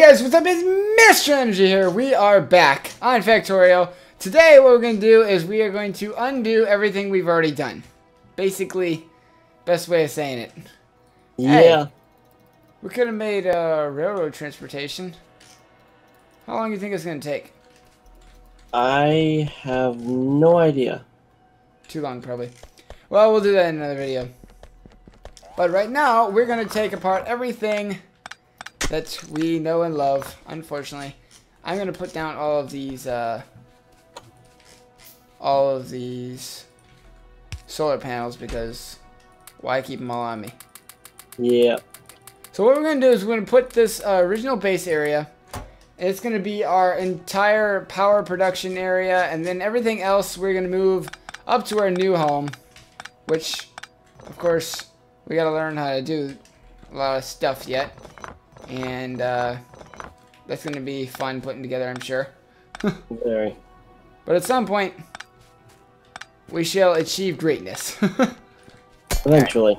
Hey guys, what's up? It's Mr. Energy here. We are back on Factorio. Today what we're going to do is we are going to undo everything we've already done. Basically, best way of saying it. Yeah. We could have made uh, railroad transportation. How long do you think it's going to take? I have no idea. Too long, probably. Well, we'll do that in another video. But right now, we're going to take apart everything that we know and love, unfortunately. I'm going to put down all of these, uh, all of these solar panels because why keep them all on me? Yeah. So what we're going to do is we're going to put this uh, original base area. It's going to be our entire power production area, and then everything else we're going to move up to our new home, which, of course, we got to learn how to do a lot of stuff yet. And uh, that's going to be fun putting together, I'm sure. Very. But at some point, we shall achieve greatness. Eventually.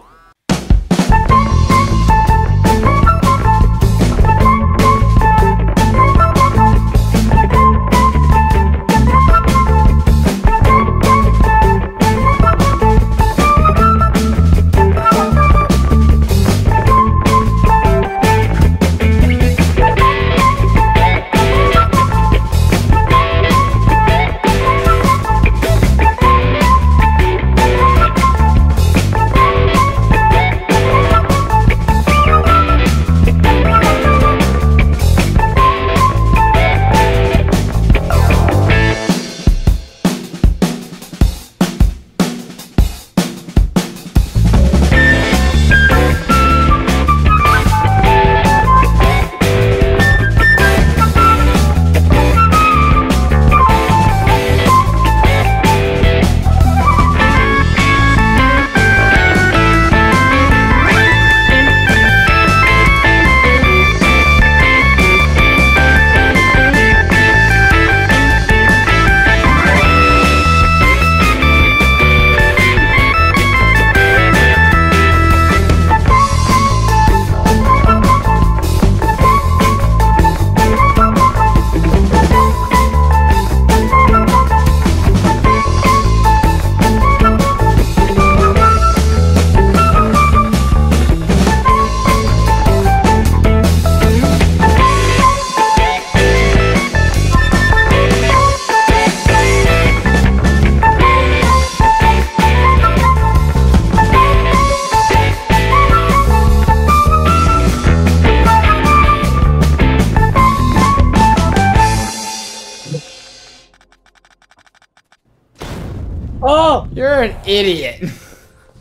Oh! You're an idiot.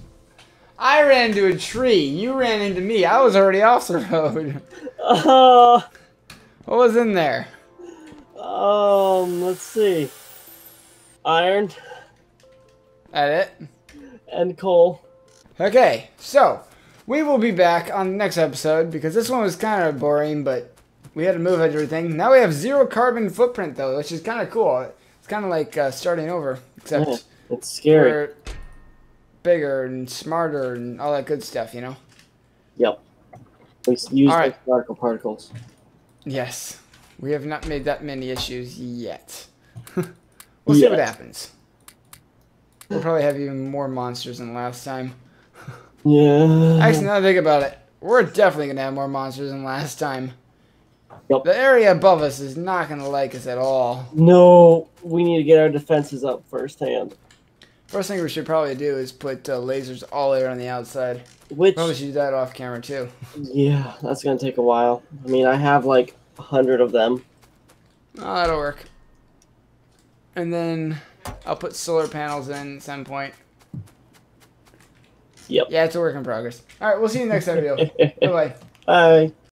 I ran into a tree. You ran into me. I was already off the road. Uh, What was in there? um, let's see. Iron That it? and coal. Okay, so we will be back on the next episode because this one was kind of boring, but we had to move everything. Now we have zero carbon footprint though, which is kind of cool. It's kind of like uh, starting over, except it's scary. we're bigger and smarter and all that good stuff, you know? Yep. We use Alright. like particle particles. Yes, we have not made that many issues yet. we'll see what happens. We'll probably have even more monsters than last time. Yeah. Actually, now that I think about it, we're definitely gonna have more monsters than last time. Yep. The area above us is not gonna like us at all. No, we need to get our defenses up firsthand. First thing we should probably do is put uh, lasers all the way on the outside. Which, Probably should do that off camera too. yeah, that's gonna take a while. I mean, I have like a hundred of them. Oh, that'll work. And then I'll put solar panels in at some point. Yep. Yeah, it's a work in progress. All right, we'll see you next video. Bye bye. Bye.